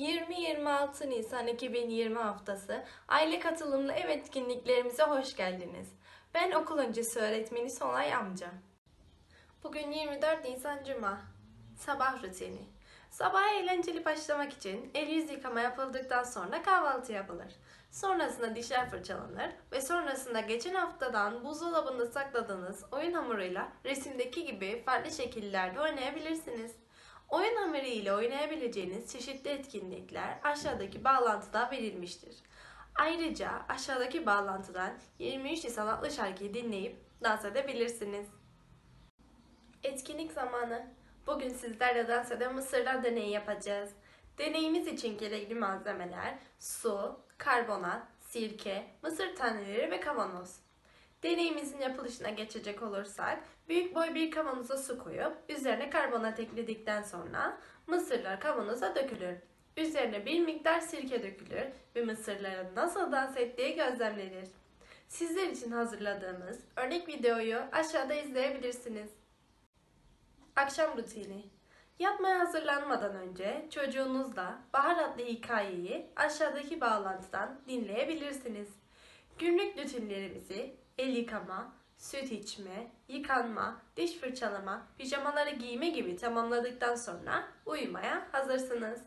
20-26 Nisan 2020 haftası aile katılımlı ev etkinliklerimize hoş geldiniz. Ben okul öncesi öğretmeni Solay Amca. Bugün 24 Nisan Cuma. Sabah rutini. Sabaha eğlenceli başlamak için el yüz yıkama yapıldıktan sonra kahvaltı yapılır. Sonrasında dişler fırçalanır ve sonrasında geçen haftadan buzdolabında sakladığınız oyun hamuruyla resimdeki gibi farklı şekillerde oynayabilirsiniz. Oyun hamuru ile oynayabileceğiniz çeşitli etkinlikler aşağıdaki bağlantıda verilmiştir. Ayrıca aşağıdaki bağlantıdan 23 Nisan adlı şarkıyı dinleyip dans edebilirsiniz. Etkinlik zamanı. Bugün sizlerle dans eden mısırlar deneyi yapacağız. Deneyimiz için gerekli malzemeler su, karbonat, sirke, mısır taneleri ve kavanoz. Deneyimizin yapılışına geçecek olursak, büyük boy bir kavanoza su koyup üzerine karbonat ekledikten sonra mısırlar kavanoza dökülür. Üzerine bir miktar sirke dökülür ve mısırların nasıl dans ettiği gözlemlenir. Sizler için hazırladığımız örnek videoyu aşağıda izleyebilirsiniz. Akşam rutini. Yatmaya hazırlanmadan önce çocuğunuzla Bahar adlı hikayeyi aşağıdaki bağlantıdan dinleyebilirsiniz. Günlük rutinlerimizi el yıkama, süt içme, yıkanma, diş fırçalama, pijamaları giyme gibi tamamladıktan sonra uyumaya hazırsınız.